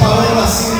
Paola Silva,